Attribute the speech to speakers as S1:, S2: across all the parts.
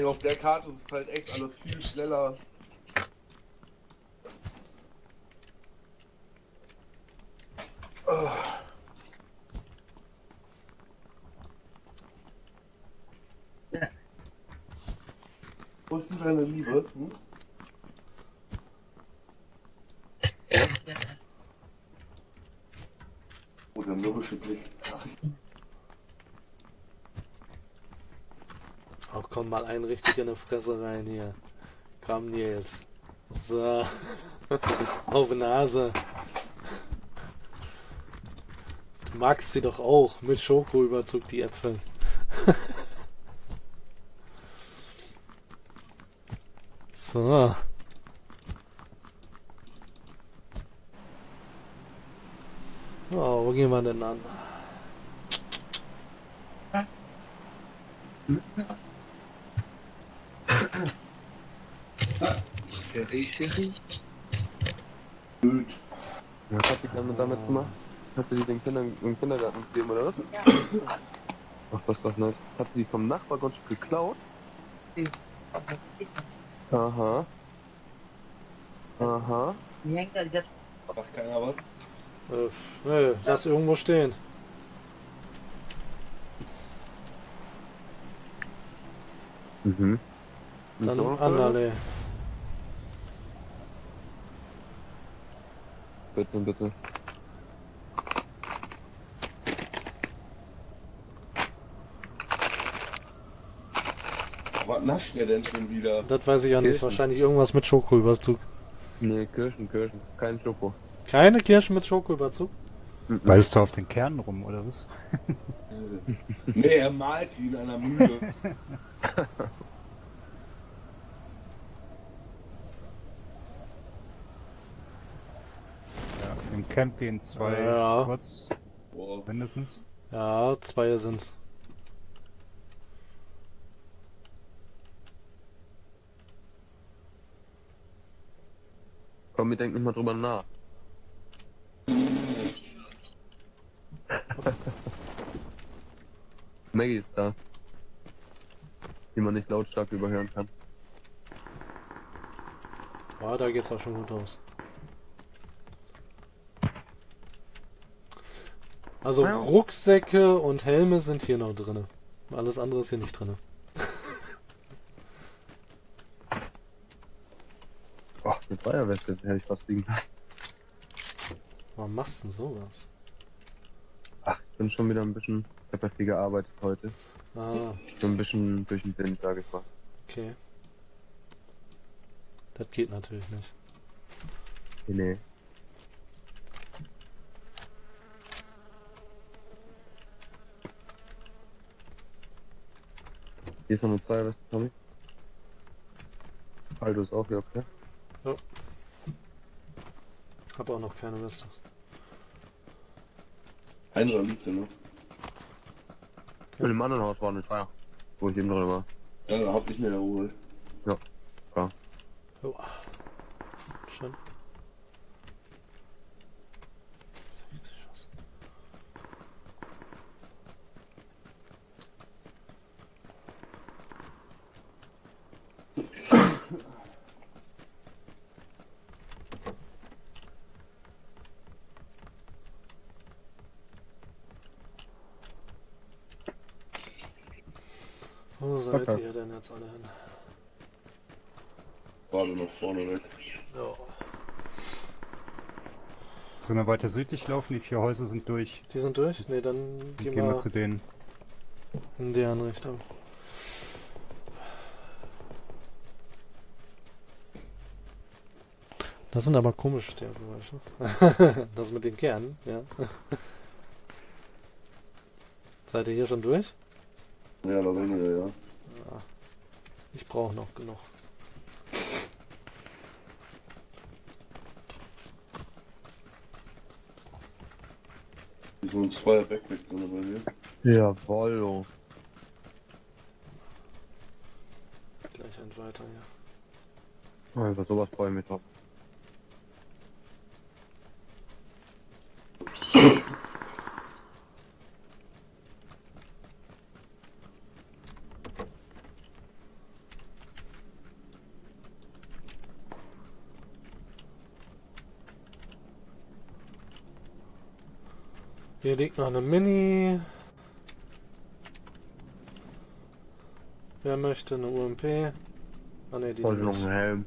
S1: Auf der Karte ist halt echt alles viel schneller. Oh. Wo ist denn deine Liebe? Hm? Oh, der mürrische Blick.
S2: Komm mal einen richtig in die Fresse rein hier. Komm Nils. So. Auf Nase. Du magst sie doch auch. Mit Schokoüberzug die Äpfel. so. Oh, wo gehen wir denn an?
S1: Blöd.
S3: Was hat die damit, damit gemacht? Hast du die den Kindern im Kindergarten gegeben oder was? Ach, das ist doch nett. Hat sie die vom Nachbargrundstück geklaut? Aha. Aha.
S4: Die hängt da jetzt.
S1: Macht keiner was?
S2: Äh, nö, lass irgendwo stehen.
S3: Mhm.
S2: Dann
S3: So,
S2: Anderle.
S3: Bitte, bitte.
S1: Was nascht der denn schon wieder?
S2: Das weiß ich ja nicht.
S3: Kirschen.
S2: Wahrscheinlich irgendwas mit Schokoüberzug.
S3: Nee, Kirschen, Kirschen. Kein Schoko.
S2: Keine Kirschen mit Schokoüberzug?
S5: Weißt du auf den Kernen rum, oder was?
S1: Nee, er malt sie in einer Mühle.
S5: Ja, Im Camp gehen zwei
S2: Ja.
S5: Squads
S1: Boah.
S5: mindestens.
S2: Ja, zwei sind's.
S3: Komm, wir denken nicht mal drüber nach. Maggie ist da. Die man nicht lautstark überhören kann.
S2: Ja, da geht's auch schon gut aus. Also Rucksäcke und Helme sind hier noch drinne. Alles andere ist hier nicht drinne.
S3: Ach, eine Feuerweste hätte ich fast liegen lassen.
S2: Warum machst du denn sowas?
S3: Ach, ich bin schon wieder ein bisschen, ich habe ja viel gearbeitet heute.
S2: Ah,
S3: So ein bisschen durch den Wind, sage ich mal.
S2: okay. Das geht natürlich nicht.
S3: Nee, Hier ist noch eine Zweierweste, Tommy. Aldo ist auch hier, okay?
S2: Hab auch noch keine Weste.
S1: Einer liegt da noch.
S3: In dem anderen Haus war eine Zweier. Wo ich eben drin war.
S1: Ja, da hab ich mir erholt.
S2: Jo. Schön. Wo seid
S5: Okay.
S2: ihr denn jetzt alle hin?
S1: Gerade noch vorne weg.
S2: Ja.
S5: So eine weiter südlich laufen, die vier Häuser sind durch.
S2: Die sind durch? Ne, dann
S5: Dann
S2: gehen
S5: gehen wir
S2: wir
S5: zu denen.
S2: in deren Richtung. Das sind aber komische Sterngeräusche. das mit den Kernen, ja. Seid ihr hier schon durch?
S1: Mehr oder weniger, ja.
S2: Ich brauche noch genug.
S1: So ein Zweier Backpack drin bei mir.
S3: Jawoll.
S2: Gleich ein weiter hier.
S3: Oh, über sowas freue ich mich drauf.
S2: Hier liegt noch eine Mini. Wer möchte eine UMP? Ah ne, die ich.
S3: ein Helm.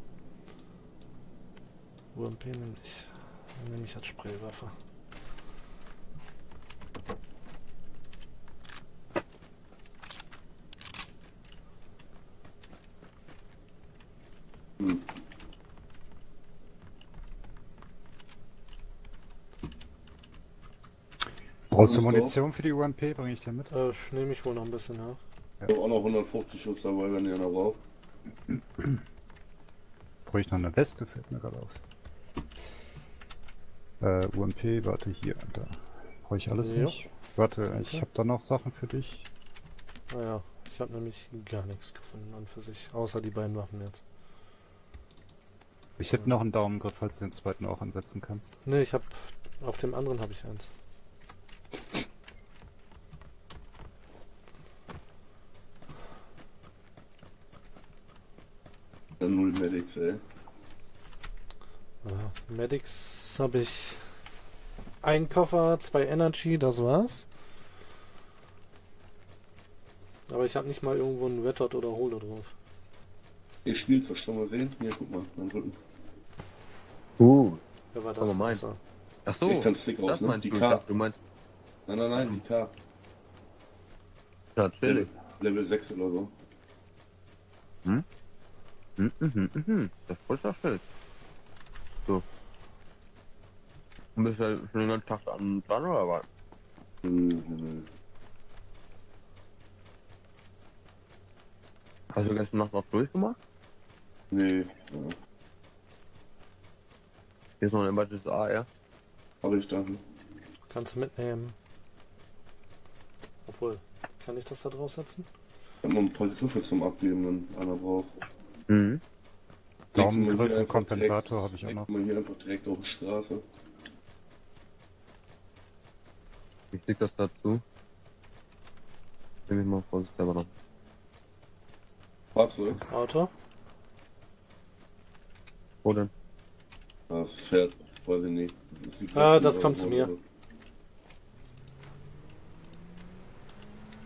S2: UMP nehme ich. Dann nehme ich als Spraywaffe.
S1: Hm.
S5: Brauchst du Munition für die UMP? Bring ich dir mit?
S2: Äh, nehme ich wohl noch ein bisschen, ja.
S1: Ich habe auch noch 150 Schuss dabei, wenn ihr noch braucht.
S5: Brauche ich noch eine Weste? Fällt mir gerade auf. Äh, UMP, warte hier, da. Brauche ich alles
S2: Jo.
S5: nicht. Warte, ich
S2: Okay.
S5: habe da noch Sachen für dich.
S2: Naja, ich habe nämlich gar nichts gefunden an für sich. Außer die beiden Waffen jetzt.
S5: Ich hätte noch einen Daumengriff, falls du den zweiten auch ansetzen kannst.
S2: Ne, ich habe auf dem anderen habe ich eins.
S1: Medics, ey.
S2: Ja, Medics habe ich ein Koffer, zwei Energy, das war's. Aber ich habe nicht mal irgendwo einen Red Dot oder Holo drauf.
S1: Ihr spielt das schon mal sehen? Hier, guck mal, mein Rücken.
S3: Uh.
S2: Wer war das?
S3: mein.
S2: Achso.
S3: Ach so.
S1: Ich kann Stick
S3: das
S1: rausnehmen.
S3: meinst
S1: Die
S3: du.
S1: K.
S3: Du meinst,
S1: Nein, nein, nein, die K.
S3: chillig.
S1: Level, Level 6 oder so.
S3: Mhm, mhm, mhm. Das ist voll das Schild. So. Du bist ja schon den ganzen Tag an dran oder was?
S1: Nö.
S3: Hast du gestern Nacht noch durchgemacht?
S1: Nee, ja.
S3: Hier ist noch ein Budget AR.
S1: habe ich dann.
S2: Kannst du mitnehmen. Obwohl, kann ich das da draufsetzen?
S1: Ich habe noch ein paar Griffe zum Abgeben, wenn einer braucht.
S3: Mhm.
S5: Daumengriff und Kompensator habe ich auch noch.
S1: wir hier einfach direkt auf die Straße.
S3: Ich leg das dazu. Nehme ich mal vor selber dran.
S1: Fahrzeug,
S2: Auto?
S3: Wo denn?
S1: das fährt, weiß ich nicht. Das
S2: Ah, das kommt zu mir.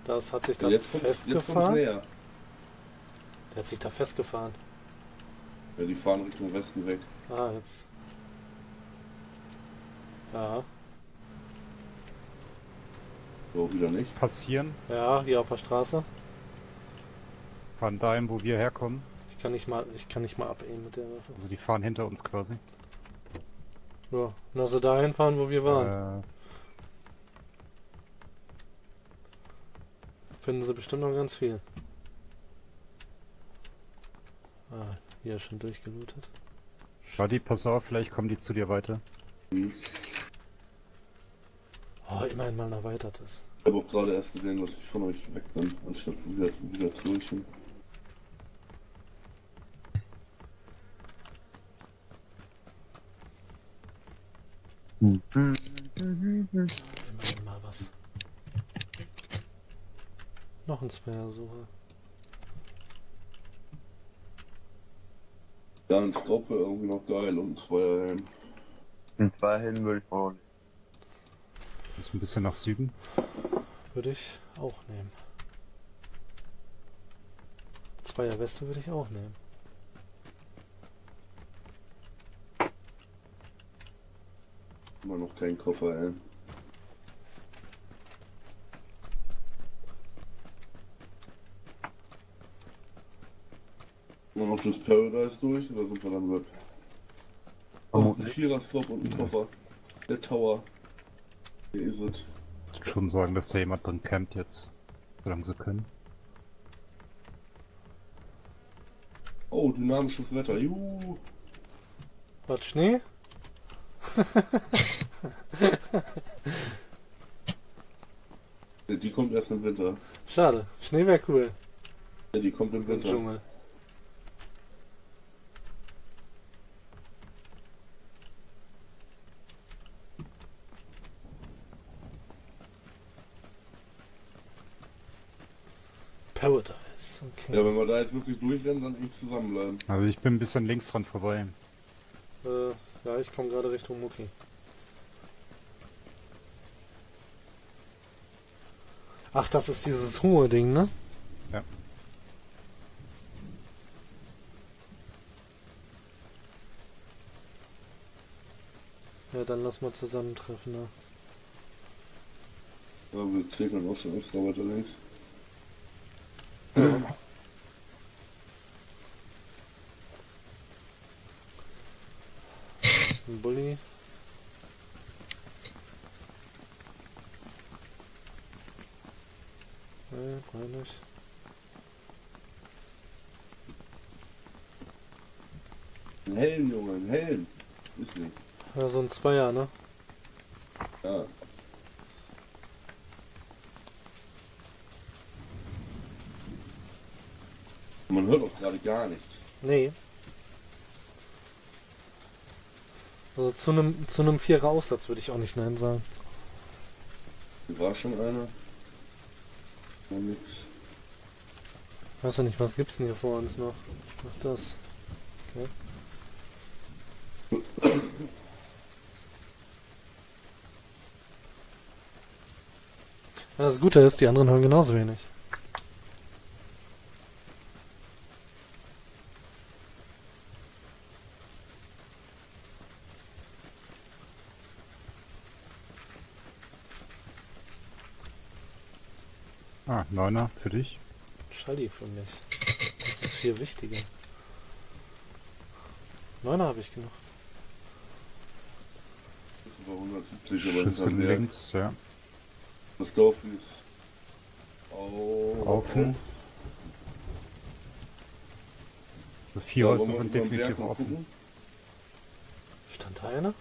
S2: Das hat sich
S1: Ja,
S2: da
S1: Jetzt kommt jetzt kommt's
S2: festgefahren.
S1: näher.
S2: Der hat sich da festgefahren.
S1: Ja, die fahren Richtung Westen weg.
S2: Ah, jetzt. Ja,
S1: So, wieder nicht.
S5: Passieren.
S2: ja, hier auf der Straße.
S5: Fahren dahin, wo wir herkommen.
S2: Ich kann nicht mal, ich kann nicht mal abaimen mit der Waffe.
S5: Also die fahren hinter uns quasi.
S2: Ja, nur so dahin fahren, wo wir waren.
S5: Äh,
S2: Finden sie bestimmt noch ganz viel. Ah, hier ist schon durchgelootet.
S5: Buddy, pass auf, vielleicht kommen die zu dir weiter.
S1: Hm.
S2: Oh, immerhin mal ein erweitertes.
S1: Ich habe auch gerade erst gesehen, dass ich von euch weg bin, anstatt wieder, wieder zu euch hin.
S2: Immerhin mal was. Noch ein Spare-Suche.
S1: Ja, ein Scope wäre irgendwie noch geil und ein Zweierhelm.
S3: In zwei Helden würde ich brauchen.
S5: Ist ein bisschen nach Süden.
S2: Würde ich auch nehmen. Zweier Weste würde ich auch nehmen.
S1: Immer noch kein Kofferhelm. Immer noch das Paradise durch oder sind wir dann weg? Oh, ein Vierer-Scope und ein Koffer. Der Tower. Hier ist es.
S5: Ich würde schon sagen, dass da jemand drin campt jetzt. Solange sie können.
S1: Oh, dynamisches Wetter. Juhu.
S2: Was, Schnee?
S1: Die kommt erst im Winter.
S2: Schade. Schnee wäre cool.
S1: Ja, die kommt im
S2: Im
S1: Winter.
S2: Dschungel. Paradise, okay.
S1: Ja, wenn wir da jetzt wirklich durchrennen, dann echt zusammenbleiben.
S5: Also ich bin ein bisschen links dran vorbei.
S2: Äh, ja, ich komme gerade Richtung Mucki. Ach, das ist dieses hohe Ding, ne?
S5: Ja.
S2: Ja, dann lass mal zusammentreffen, ne?
S1: Ja, wir zählen auch schon extra weiter links.
S2: Ein Bulli. Nicht.
S1: Ein Helm, Junge, ein Helm. Ist nicht.
S2: Ja, so ein Zweier, ne?
S1: Ja. Man hört auch gerade gar nichts.
S2: Nee. Also zu einem zu einem Vierer Aussatz würde ich auch nicht Nein sagen.
S1: War schon einer. War nix.
S2: Weiß ja nicht, was gibt's denn hier vor uns noch? Ach, das. Okay. Ja, das Gute ist, die anderen hören genauso wenig.
S5: Neuner für dich.
S2: Schalli für mich. Das ist viel wichtiger. Neuner habe ich genug.
S1: Das war 170, aber
S5: Schüssel
S1: Berg.
S5: links, ja.
S1: Das Dorf ist au
S5: Offen. So vier
S1: Ja,
S5: Häuser sind definitiv offen.
S1: gucken?
S2: Stand da einer?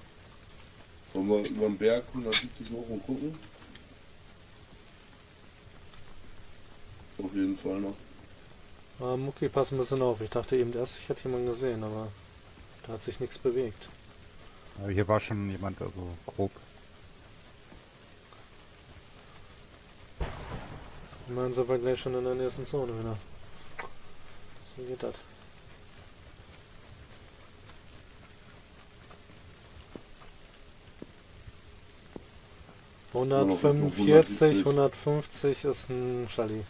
S1: Wollen wir über den Berg 170 hoch und gucken? Auf jeden Fall noch.
S2: Ah, Mucki, pass ein bisschen auf. Ich dachte eben erst, ich hätte jemanden gesehen, aber da hat sich nichts bewegt.
S5: Aber hier war schon jemand, also grob.
S2: Immerhin sind wir gleich schon in der nächsten Zone wieder. So geht das.
S1: noch
S2: 145,
S1: 170.
S2: 150 ist ein Schalli.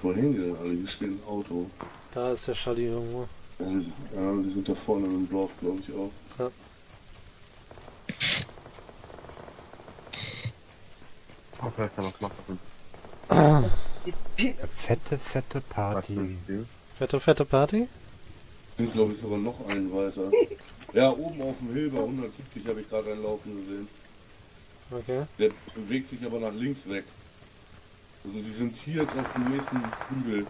S1: Vorhin gehen, alle hier steht ein Auto.
S2: Da ist der Schalli irgendwo.
S1: Ja, die, ja, sind da vorne im Dorf, glaube ich auch.
S3: Oh, vielleicht kann man was machen.
S5: Fette, fette Party.
S2: Fette, fette Party?
S1: Sind, glaube ich, sogar noch einen weiter. Ja, oben auf dem Hilber 170 habe ich gerade einen laufen gesehen.
S2: Okay.
S1: Der bewegt sich aber nach links weg. Also die sind hier jetzt auf dem nächsten Hügel.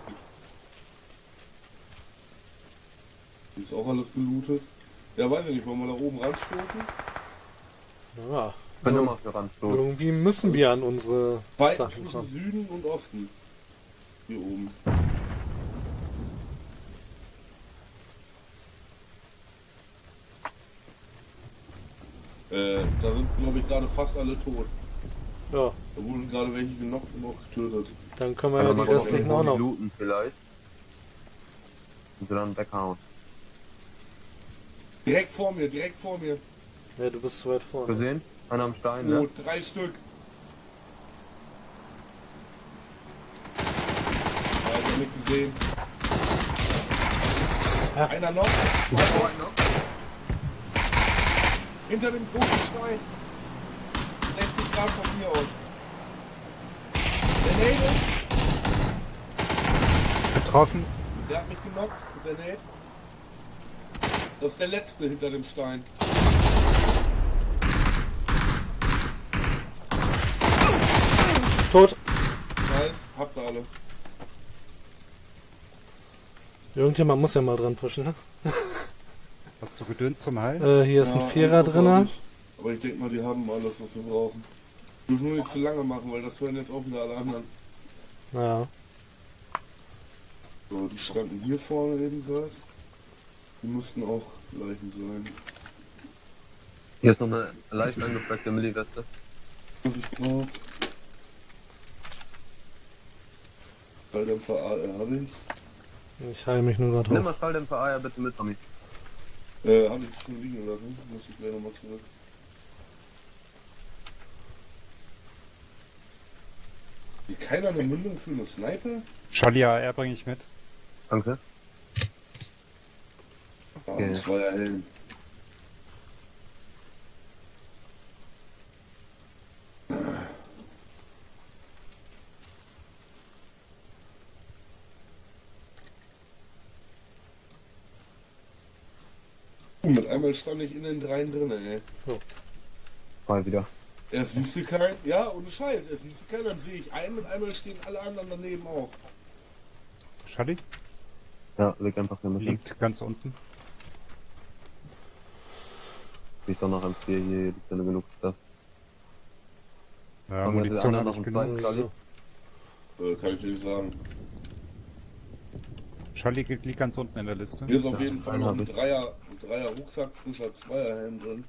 S1: Hier ist auch alles gelootet. Ja, weiß ich nicht, wollen wir da oben ranstoßen?
S2: Ja.
S3: Wenn du mal ranstoßen.
S2: Irgendwie müssen wir an unsere
S1: Beiden
S2: Sachen
S1: zwischen
S2: kommen.
S1: Süden und Osten. Hier oben. Äh, da sind, glaube ich, gerade fast alle tot.
S2: Ja,
S1: Da wurden gerade welche genockt und auch getötet.
S2: dann können wir ja
S3: man
S2: die
S3: noch
S2: restlichen auch noch.
S3: looten vielleicht. Und dann weghauen.
S1: Direkt vor mir, direkt vor mir.
S2: Ja, du bist zu weit vorne.
S3: Gesehen? Einer am Stein,
S1: Oh,
S3: ne?
S1: drei Stück. Ja, hab nicht gesehen.
S2: Ja.
S1: Einer noch. Zwei noch. Hinter dem großen Stein. 60 Grad von mir aus. Der Nade,
S5: Getroffen.
S1: der hat mich genockt mit der Nade. Das ist der letzte hinter dem Stein.
S2: Tot.
S1: Nice, habt ihr alle.
S2: Irgendjemand muss ja mal dran pushen, ne?
S5: Hast du Gedöns zum Heil?
S2: Äh, hier ist
S1: Ja,
S2: ein Vierer
S1: einfach
S2: drinne.
S1: nicht. Aber ich denke mal, die haben alles, was sie brauchen. Dürfen nur nicht zu lange machen, weil das hören jetzt auch wieder alle anderen.
S2: Ja.
S1: So, die standen hier vorne eben gerade. Die müssten auch Leichen sein.
S3: Hier ist noch eine leicht angefleckte Milliweste.
S1: Was ich brauche. Schalldämpfer AR habe ich.
S2: Ich heile mich nur gerade
S3: Nimm
S2: hoch.
S3: mal Schalldämpfer Eier bitte mit, Tommy.
S1: Äh, hab ich schon liegen lassen. Muss ich gleich nochmal zurück. Keiner eine Mündung für eine Sniper?
S5: Charlie AR bringe ich mit.
S3: Danke.
S1: Ah,
S3: Okay.
S1: das war ja Helm. Mit einmal stand ich in den dreien drin, ey.
S3: Mal wieder.
S1: Erst siehst du keinen, ja, ohne Scheiß, erst siehst du keinen, dann sehe ich einen, mit einmal stehen alle anderen daneben auch.
S5: Charlie
S3: Ja, leg einfach hier mit. hin.
S5: liegt ganz unten.
S3: Ich doch noch M4 hier, liegt ja genug Stuff.
S5: Ja,
S3: die
S5: Munition habe ich
S3: noch
S5: genug.
S3: einen Charlie?
S2: So.
S1: Äh, kann ich dir nicht sagen.
S5: Charlie liegt liegt ganz unten in der Liste.
S1: Hier ist auf
S3: Ja,
S1: jeden Fall noch ein. Dreier, ein Dreier Rucksack, frischer Zweierhelm drin,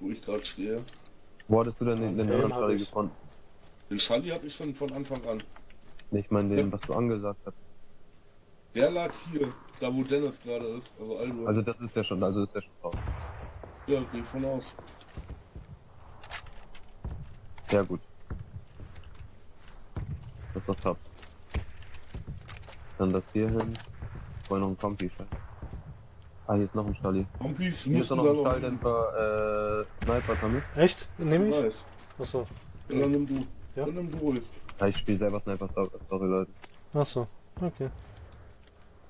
S1: wo ich gerade stehe.
S3: Wo hattest du denn den, den anderen
S2: hab
S3: Charlie
S2: ich.
S3: gefunden?
S1: Den Schalli habe ich schon von Anfang an.
S3: Ich meine den,
S1: Ja.
S3: was du angesagt hast.
S1: Der lag hier, da wo Dennis gerade ist, also Aldo.
S3: Also das ist ja schon, also ist ja schon raus.
S1: ja, geh ich von aus.
S3: Sehr gut. Das ist doch top. Dann das hier hin. Vorher noch ein Kompi -Schall. Ah, hier ist noch ein Charlie.
S1: Kompis
S3: Hier ist doch noch ein. Schalldämpfer, äh, Sniper, Tommy.
S2: Echt? Nehme ich?
S1: Nice.
S2: Achso.
S1: Ja, dann nimm du.
S2: Ja.
S1: Dann nimm du ruhig.
S3: Ja, ich spiele selber Sniper, sorry, Leute.
S2: Achso. Okay.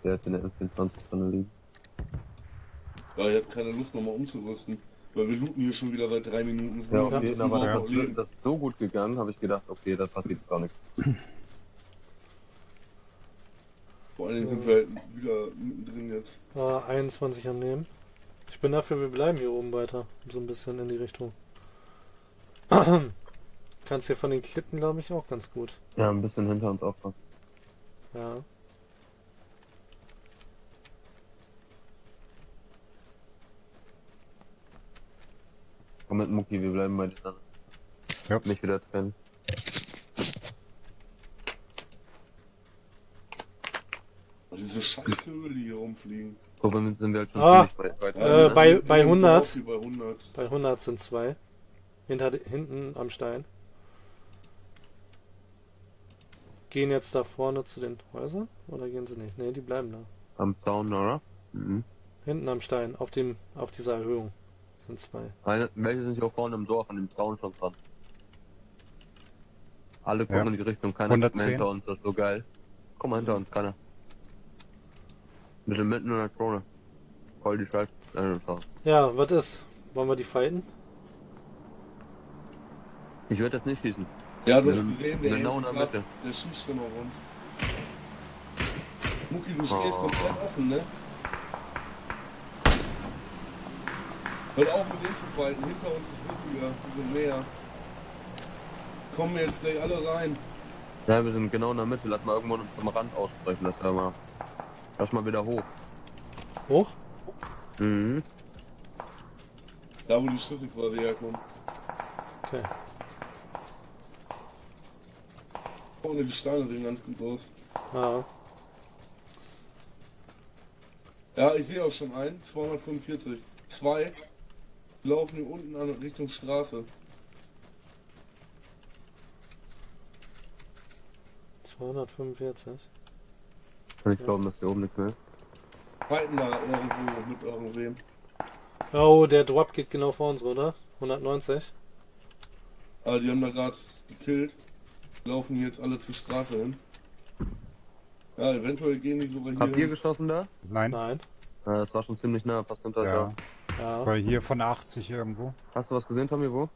S3: Der hat in der M24 drin liegen.
S1: Ja, ich hab keine Lust nochmal umzurüsten. Weil wir looten hier schon wieder seit drei Minuten.
S3: Ja, Fall, aber das, das ist so gut gegangen, habe ich gedacht, okay, das passiert gar nichts.
S1: Vor allen Dingen sind wir wieder mittendrin jetzt.
S2: Äh, 21 am Nehmen. Ich bin dafür, wir bleiben hier oben weiter. So ein bisschen in die Richtung. Kannst hier von den Klippen, glaube ich, auch ganz gut.
S3: Ja, ein bisschen hinter uns aufpassen.
S2: Ja.
S3: Komm mit Mucki, wir bleiben bei dir.
S5: Ja.
S3: Nicht wieder trennen.
S1: Diese Scheißvögel, die hier rumfliegen.
S3: So, damit sind wir halt schon
S2: Ah, Äh, bei-
S1: die- die
S2: bei
S1: nehmen
S2: 100.
S1: auf wie Bei 100.
S2: Bei 100 sind zwei. Hinter, hinten am Stein. Gehen jetzt da vorne zu den Häusern? Oder gehen sie nicht? Ne, die bleiben da.
S3: Am Zaun, oder? Mhm.
S2: Hinten am Stein, auf dem, auf dieser Erhöhung. Sind zwei.
S3: Eine, welche sind hier auch vorne im Dorf an dem Zaun schon dran? Alle gucken
S5: Ja.
S3: in die Richtung, keiner guckt
S5: 110.
S3: mehr hinter uns, das ist so geil. Guck mal hinter uns, keiner. Wir sind mitten in der Zone. Voll die Scheiße. Äh.
S2: Ja, was ist? Wollen wir die fighten?
S3: ich würde jetzt nicht schießen.
S1: Ja, du
S3: Wir
S1: hast
S3: sind
S1: gesehen, der
S3: genau in der. Mitte.
S1: Der schießt schon auf uns. Mucki, du stehst
S3: Oh.
S1: komplett offen, ne? Hört auf mit den zu fighten. Hinter uns ist wichtiger. Wir sind näher. Kommen jetzt gleich alle rein.
S3: Ja, wir sind genau in der Mitte. Lass mal irgendwo am Rand ausbrechen. Das wäre mal. Lass mal wieder hoch.
S2: Hoch?
S3: Mhm.
S1: Da, wo die Schüsse quasi herkommen.
S2: Okay.
S1: Vorne die Steine sehen ganz gut aus.
S2: Ja.
S1: Ja, ich sehe auch schon einen. 245. Zwei laufen hier unten an Richtung Straße.
S2: 245.
S3: Kann ich glauben, dass hier oben nichts mehr ist.
S1: Fighten da irgendwo mit irgendwem.
S2: Oh, der Drop geht genau vor uns, oder? 190.
S1: Aber die haben da gerade gekillt. Laufen jetzt alle zur Straße hin. Ja, eventuell gehen die sogar hier.
S3: Habt ihr geschossen da?
S5: Nein.
S2: Nein.
S3: Ja, das war schon ziemlich nah, fast hinter
S5: Ja.
S3: da.
S5: Das
S2: Ja.
S5: war hier von 80 irgendwo.
S3: Hast du was gesehen, Tommy, wo?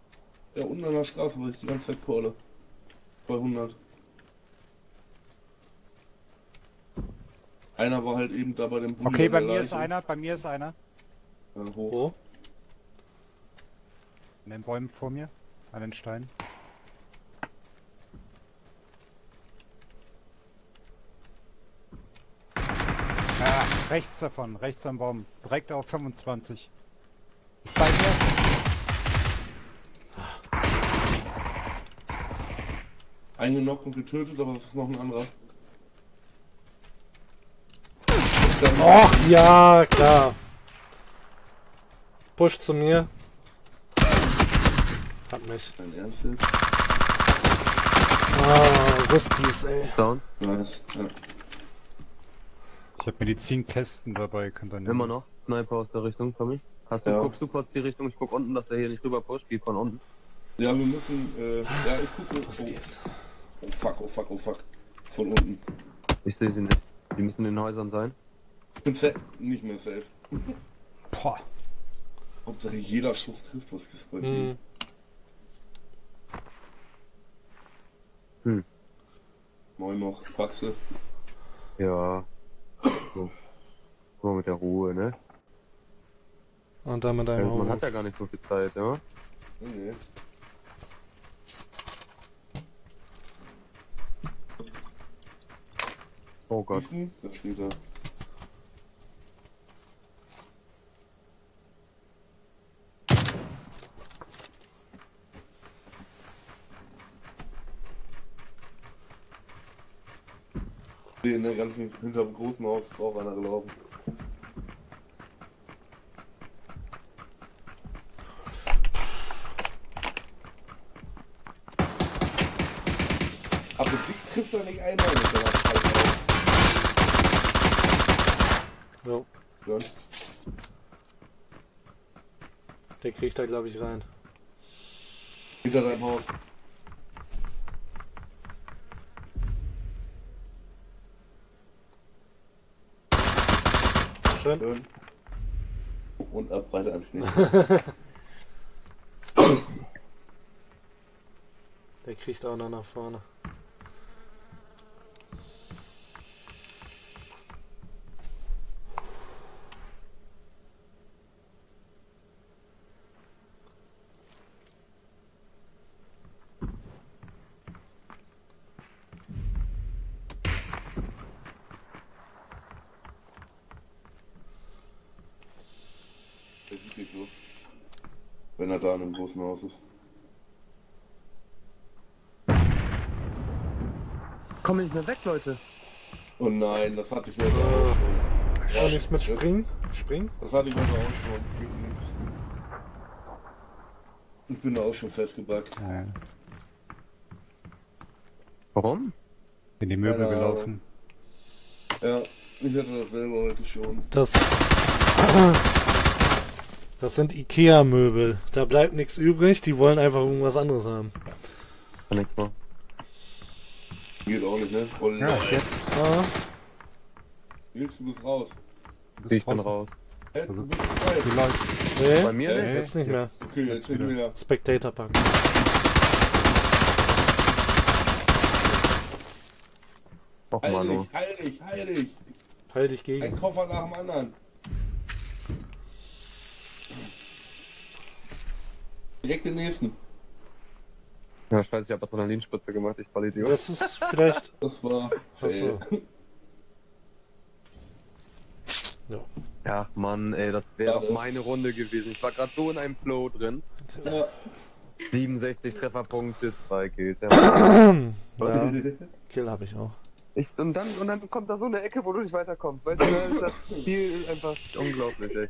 S1: Ja, unten an der Straße, wo ich die ganze Zeit calle. Bei 100. Einer war halt eben da bei dem Bulli
S5: Okay,
S1: an
S5: bei mir ist
S1: Leiche.
S5: einer, bei mir ist einer.
S1: Ja, hoch.
S2: Wo?
S5: In den Bäumen vor mir. An den Steinen. Ja, rechts davon, rechts am Baum. Direkt auf 25. Ist bei mir.
S1: Eingenockt und getötet, aber es ist noch ein anderer. Dann
S2: Och, ja, klar. Push zu mir. Hat mich.
S1: Dein Ernst jetzt?
S2: Ah, Ruskis, ey.
S3: Down.
S1: Nice. Ja.
S5: Ich habe Medizinkästen dabei, könnt ihr nehmen.
S3: Immer noch. Sniper aus der Richtung, Tommy. Hast du,
S1: Ja.
S3: guckst du kurz die Richtung? Ich guck unten, dass der hier nicht rüber pusht. Geht von unten.
S1: ja, wir müssen, äh, ja, ich gucke. Oh, oh fuck, oh fuck, oh fuck. Von unten.
S3: Ich sehe sie nicht. Die müssen in den Häusern sein.
S1: Ich bin sa- nicht mehr safe.
S5: Boah.
S1: Hauptsache jeder Schuss trifft, was ist bei dir?
S2: Hm.
S1: Moin noch, Baxe.
S3: Ja. So. Guck mal mit der Ruhe, ne?
S2: Und dann mit
S3: Ja,
S2: einem
S3: man hat ja gar nicht so viel Zeit, ja?
S1: Nee, nee.
S3: Oh Gott.
S1: Da steht er. Den ne, ganz hinter dem großen Haus ist auch einer gelaufen. Aber dich trifft er nicht einmal mit seiner Scheiße.
S2: Jo,
S1: Ja.
S2: der kriegt da, glaube ich, rein.
S1: Hinter deinem Haus.
S2: Schön.
S1: Schön. Und ab weiter ans nächste.
S2: Der kriegt auch noch nach vorne.
S1: Der sieht nicht so. Wenn er da in einem großen Haus ist.
S3: Komm nicht mehr weg, Leute.
S1: Oh nein, das hatte ich heute auch schon.
S2: Auch nicht mit Springen? Springen?
S1: Das hatte ich heute auch schon. Geht nix. Ich bin da auch schon festgebackt.
S5: Äh,
S3: Warum?
S5: in die Möbel gelaufen.
S1: Ja, ich hatte das selber heute schon.
S2: Das. Das sind Ikea-Möbel. Da bleibt nichts übrig. Die wollen einfach irgendwas anderes haben.
S3: Kann nichts machen.
S1: Geht auch nicht, ne? Oh,
S5: Ja, jetzt.
S2: Ah,
S1: Nils, du bist raus.
S5: Du
S3: Ich
S5: bist
S3: bin
S5: draußen.
S3: raus.
S1: Hä,
S5: Also-
S1: du bist frei.
S5: Du läufst.
S2: nee.
S3: Bei mir nicht?
S2: jetzt nicht mehr.
S1: Okay, jetzt sind
S5: wieder.
S1: wir.
S2: Spectator Pack.
S3: Och,
S1: Heil
S3: Manu.
S1: dich, heil dich, heil dich.
S2: Heil dich
S1: Ein
S2: gegen.
S1: Koffer nach dem anderen. Direkt den nächsten.
S3: Ja, scheiße, ich hab Adrenalinspritze gemacht, ich voll Idiot.
S2: Das ist vielleicht.
S1: Das war.
S2: Achso.
S3: Ja, Mann, ey, das wäre
S1: Ja,
S3: doch
S1: ne?
S3: meine Runde gewesen. Ich war gerade so in einem Flow drin.
S1: Ja.
S3: 67 Trefferpunkte, 2 Kills. Ja.
S2: Ja, Kill habe ich auch.
S3: Ich, und, dann, und dann kommt da so eine Ecke, wo du nicht weiterkommst. Weißt du, da ist das Spiel einfach unglaublich, ey.